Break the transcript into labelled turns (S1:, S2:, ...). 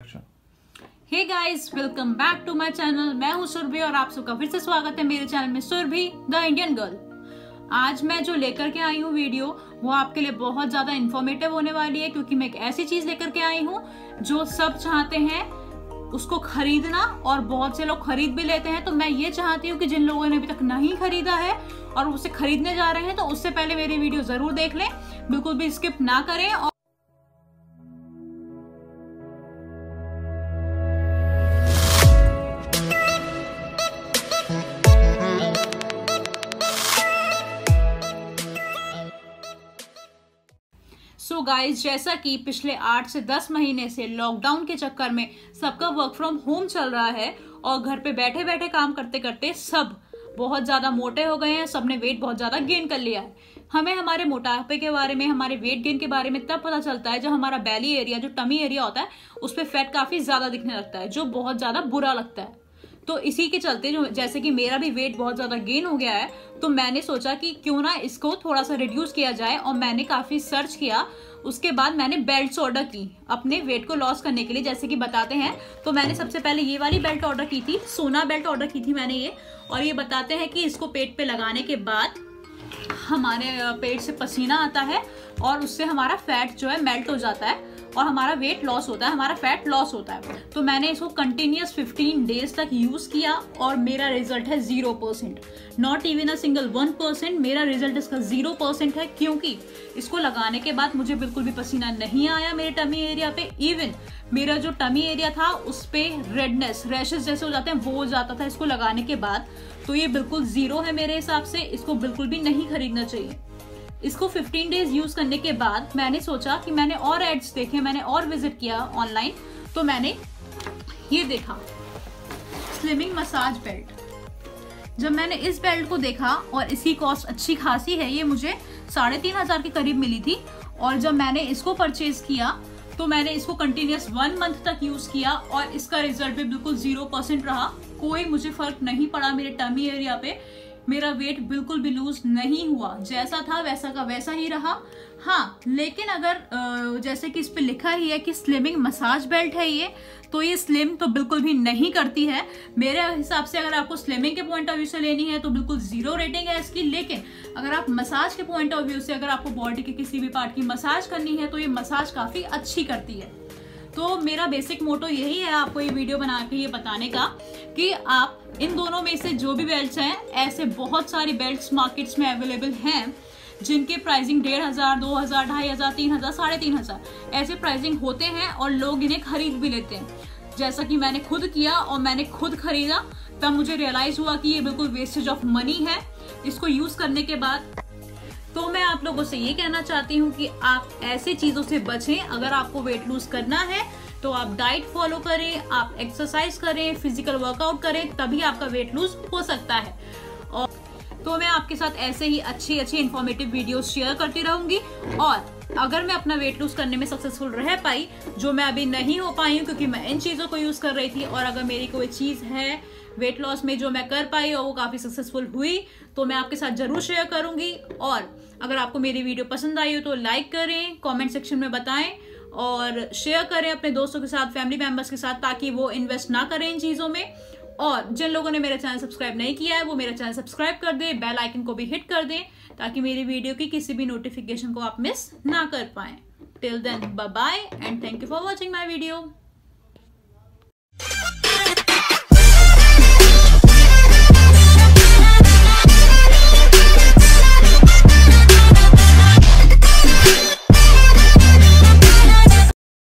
S1: Hey guys welcome back to my channel मैं हूँ सुरभि और आप सबका फिर से स्वागत है मेरे चैनल में, सुरभि द इंडियन गर्ल आज मैं जो लेकर के आई हूँ वीडियो वो आपके लिए बहुत ज़्यादा इन्फॉर्मेटिव होने वाली है, क्योंकि मैं एक ऐसी चीज़ लेकर के आई हूँ जो सब चाहते हैं उसको खरीदना और बहुत से लोग खरीद भी लेते हैं। तो मैं ये चाहती हूँ कि जिन लोगों ने अभी तक नहीं खरीदा है और उसे खरीदने जा रहे हैं तो उससे पहले मेरी वीडियो ज़रूर देख लें। बिल्कुल भी स्किप ना करें और सो so गाइस जैसा कि पिछले आठ से दस महीने से लॉकडाउन के चक्कर में सबका वर्क फ्रॉम होम चल रहा है और घर पे बैठे बैठे काम करते करते सब बहुत ज़्यादा मोटे हो गए हैं, सबने वेट बहुत ज़्यादा गेन कर लिया है। हमें हमारे मोटापे के बारे में, हमारे वेट गेन के बारे में तब पता चलता है जब हमारा बैली एरिया जो टमी एरिया होता है, उस पर फैट काफ़ी ज़्यादा दिखने लगता है, जो बहुत ज़्यादा बुरा लगता है। तो इसी के चलते जो जैसे कि मेरा भी वेट बहुत ज़्यादा गेन हो गया है तो मैंने सोचा कि क्यों ना इसको थोड़ा सा रिड्यूस किया जाए और मैंने काफ़ी सर्च किया। उसके बाद मैंने बेल्ट ऑर्डर की अपने वेट को लॉस करने के लिए। जैसे कि बताते हैं तो मैंने सबसे पहले ये वाली बेल्ट ऑर्डर की थी, सोना बेल्ट ऑर्डर की थी मैंने ये। और ये बताते हैं कि इसको पेट पे लगाने के बाद हमारे पेट से पसीना आता है और उससे हमारा फैट जो है मेल्ट हो जाता है और हमारा वेट लॉस होता है, हमारा फैट लॉस होता है। तो मैंने इसको कंटिन्यूस 15 डेज़ तक यूज़ किया और मेरा रिज़ल्ट है zero percent not even a single one percent मेरा रिज़ल्ट इसका ज़ीरो परसेंट है, क्योंकि इसको लगाने के बाद मुझे बिल्कुल भी पसीना नहीं आया मेरे टमी एरिया पे इवन मेरा जो टमी एरिया था, उस पर रेडनेस रैशेज जैसे हो जाते हैं, वो हो जाता था इसको लगाने के बाद। तो ये बिल्कुल ज़ीरो है मेरे हिसाब से, इसको बिल्कुल भी नहीं खरीदना चाहिए। इसको 15 डेज़ यूज़ करने के बाद मैंने सोचा कि मैंने और एड्स देखे, मैंने और विज़िट किया ऑनलाइन तो मैंने ये देखा स्लिमिंग मसाज बेल्ट जब मैंने इस बेल्ट को देखा और इसकी कॉस्ट अच्छी खासी है, ये मुझे साढ़े तीन हज़ार के करीब मिली थी। और जब मैंने इसको परचेज किया तो मैंने इसको कंटिन्यूस वन मंथ तक यूज़ किया और इसका रिज़ल्ट भी बिल्कुल ज़ीरो परसेंट रहा। कोई मुझे फ़र्क नहीं पड़ा मेरे टमी एरिया पे। मेरा वेट बिल्कुल भी लूज नहीं हुआ। जैसा था वैसा का वैसा ही रहा। हाँ लेकिन अगर जैसे कि इस पर लिखा ही है कि स्लिमिंग मसाज बेल्ट है ये तो ये स्लिम तो बिल्कुल भी नहीं करती है। मेरे हिसाब से अगर आपको स्लिमिंग के पॉइंट ऑफ़ व्यू से लेनी है तो बिल्कुल ज़ीरो रेटिंग है इसकी। लेकिन अगर आप मसाज के पॉइंट ऑफ़ व्यू से, अगर आपको बॉडी के किसी भी पार्ट की मसाज करनी है तो ये मसाज काफ़ी अच्छी करती है। तो मेरा बेसिक मोटो यही है आपको ये वीडियो बना के ये बताने का कि आप इन दोनों में से जो भी बेल्ट हैं, ऐसे बहुत सारी बेल्ट मार्केट्स में अवेलेबल हैं, जिनके प्राइसिंग डेढ़ हज़ार, दो हज़ार, ढाई हज़ार, तीन हज़ार, साढ़े तीन हज़ार, ऐसे प्राइसिंग होते हैं और लोग इन्हें खरीद भी लेते हैं। जैसा कि मैंने खुद किया और मैंने खुद खरीदा, तब मुझे रियलाइज़ हुआ कि ये बिल्कुल वेस्टेज ऑफ़ मनी है। इसको यूज़ करने के बाद तो मैं आप लोगों से ये कहना चाहती हूँ कि आप ऐसे चीज़ों से बचें। अगर आपको वेट लूज करना है तो आप डाइट फॉलो करें, आप एक्सरसाइज करें फ़िज़िकल वर्कआउट करें, तभी आपका वेट लूज हो सकता है। और तो मैं आपके साथ ऐसे ही अच्छी अच्छी इन्फॉर्मेटिव वीडियो शेयर करती रहूँगी। और अगर मैं अपना वेट लूज करने में सक्सेसफुल रह पाई, जो मैं अभी नहीं हो पाई हूँ, क्योंकि मैं इन चीज़ों को यूज़ कर रही थी, और अगर मेरी कोई चीज़ है वेट लॉस में जो मैं कर पाई और वो काफ़ी सक्सेसफुल हुई तो मैं आपके साथ ज़रूर शेयर करूँगी। और अगर आपको मेरी वीडियो पसंद आई हो तो लाइक करें कमेंट सेक्शन में बताएँ, और शेयर करें अपने दोस्तों के साथ फैमिली मेंबर्स के साथ, ताकि वो इन्वेस्ट ना करें इन चीज़ों में। और जिन लोगों ने मेरा चैनल सब्सक्राइब नहीं किया है, वो मेरा चैनल सब्सक्राइब कर दें, बेल आइकन को भी हिट कर दें, ताकि मेरी वीडियो की किसी भी नोटिफिकेशन को आप मिस ना कर पाए। Till then bye and thank you for watching my video